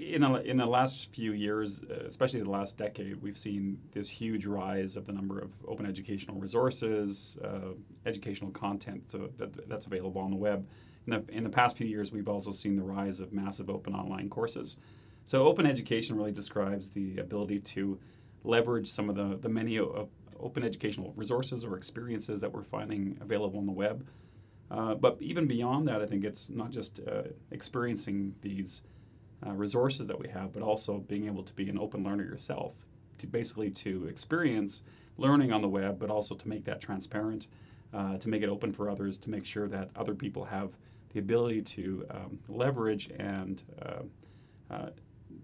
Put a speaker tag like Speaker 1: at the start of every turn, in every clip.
Speaker 1: in the, in the last few years, especially the last decade, we've seen this huge rise of the number of open educational resources, uh, educational content that, that's available on the web. In the, in the past few years, we've also seen the rise of massive open online courses. So, open education really describes the ability to leverage some of the, the many open educational resources or experiences that we're finding available on the web. Uh, but even beyond that, I think it's not just uh, experiencing these uh, resources that we have, but also being able to be an open learner yourself, to basically to experience learning on the web, but also to make that transparent, uh, to make it open for others, to make sure that other people have the ability to um, leverage and uh, uh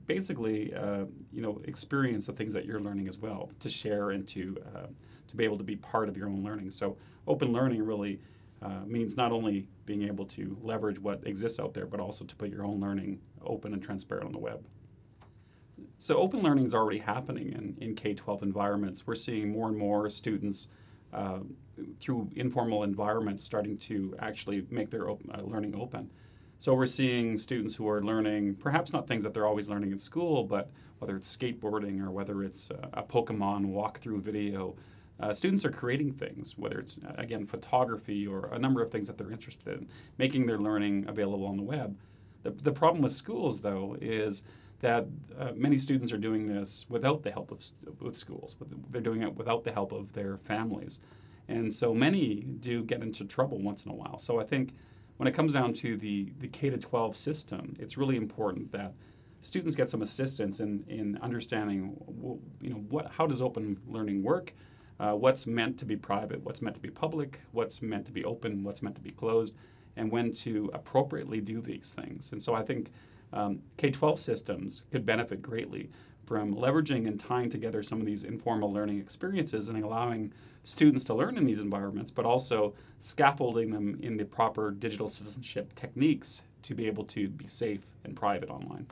Speaker 1: basically, uh, you know, experience the things that you're learning as well, to share and to uh, to be able to be part of your own learning. So, open learning really uh, means not only being able to leverage what exists out there, but also to put your own learning open and transparent on the web. So open learning is already happening in, in K-12 environments. We're seeing more and more students uh, through informal environments starting to actually make their open, uh, learning open. So we're seeing students who are learning perhaps not things that they're always learning in school, but whether it's skateboarding or whether it's a Pokemon walkthrough video, uh, students are creating things, whether it's, uh, again, photography or a number of things that they're interested in, making their learning available on the web. The, the problem with schools, though, is that uh, many students are doing this without the help of with schools. They're doing it without the help of their families. And so many do get into trouble once in a while. So I think when it comes down to the, the K to 12 system, it's really important that students get some assistance in, in understanding you know, what, how does open learning work, uh, what's meant to be private, what's meant to be public, what's meant to be open, what's meant to be closed, and when to appropriately do these things. And so I think um, K 12 systems could benefit greatly from leveraging and tying together some of these informal learning experiences and allowing students to learn in these environments, but also scaffolding them in the proper digital citizenship techniques to be able to be safe and private online.